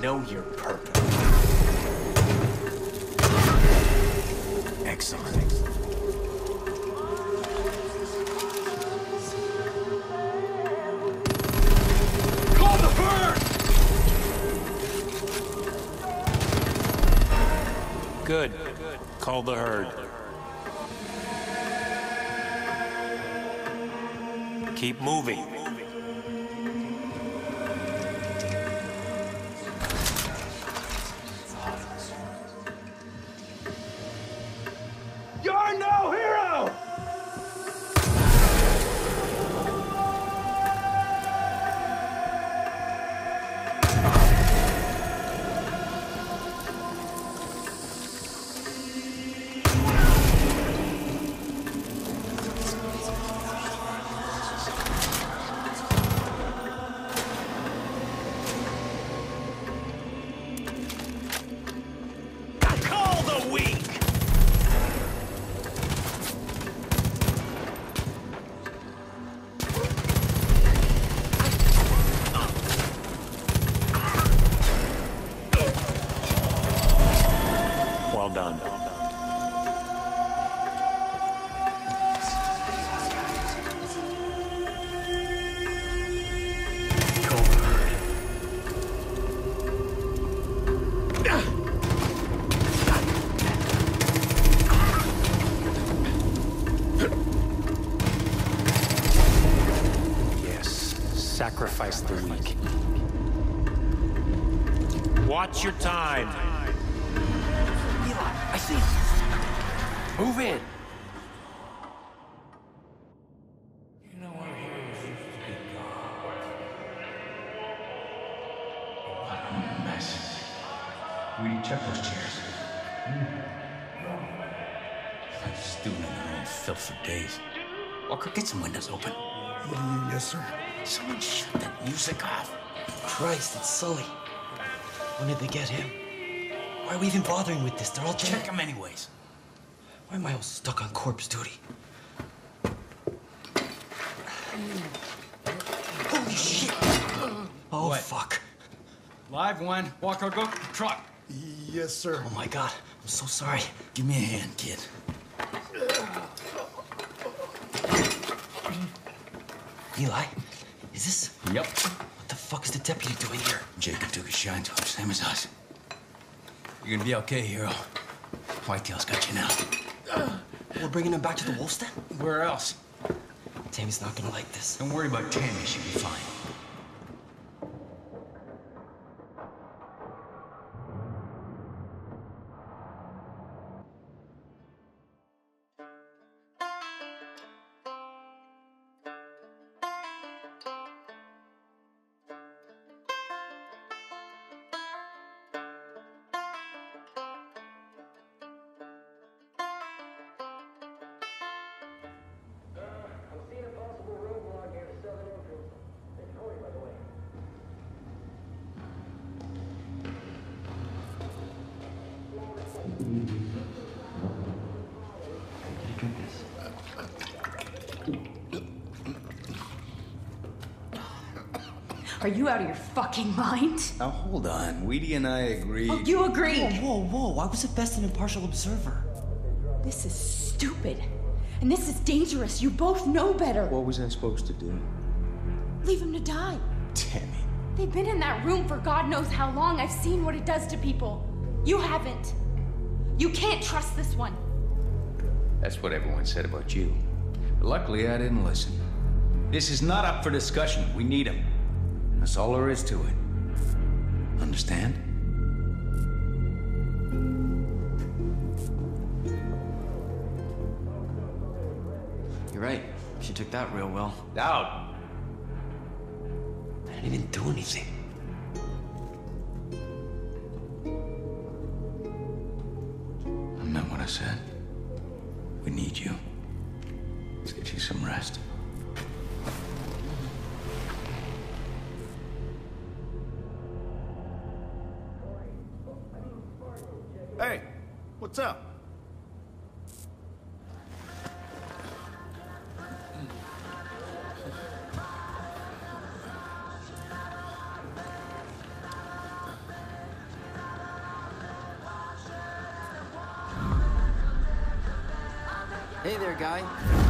Know your purpose. Excellent. Call the herd! Good. Call the herd. Keep moving. Sacrifice the weak. Watch your time. Eli, I see. Move in. You know what here used to be God. What a mess. Wheaty, check those chairs. Hmm. I've stewing in their own filth for days. Walker, get some windows open. Yes, sir. Someone shut that music off. Christ, it's Sully. When did they get him? Why are we even bothering with this? They're all dead. Check them anyways. Why am I all stuck on corpse duty? Holy shit! Oh, What? fuck. Live one. Walker, go truck. Yes, sir. Oh, my God. I'm so sorry. Give me a hand, kid. Eli, is this... Yep. What the fuck is the deputy doing here? Jacob took a shine to him, same as us. You're gonna be okay, hero. Whitetail's got you now. We're bringing him back to the wolf's den? Where else? Tammy's not gonna like this. Don't worry about Tammy, she'll be fine. Are you out of your fucking mind? Now hold on. Wheaty and I agreed. Oh, you agreed. Whoa, whoa, whoa. I was at best an impartial observer. This is stupid. And this is dangerous. You both know better. What was I supposed to do? Leave him to die. Tammy. They've been in that room for God knows how long. I've seen what it does to people. You haven't. You can't trust this one. That's what everyone said about you. But luckily, I didn't listen. This is not up for discussion. We need him. That's all there is to it. Understand? You're right. She took that real well. Out. I didn't even do anything. Said. We need you. Let's get you some rest. Hey, what's up? Hey there, guy.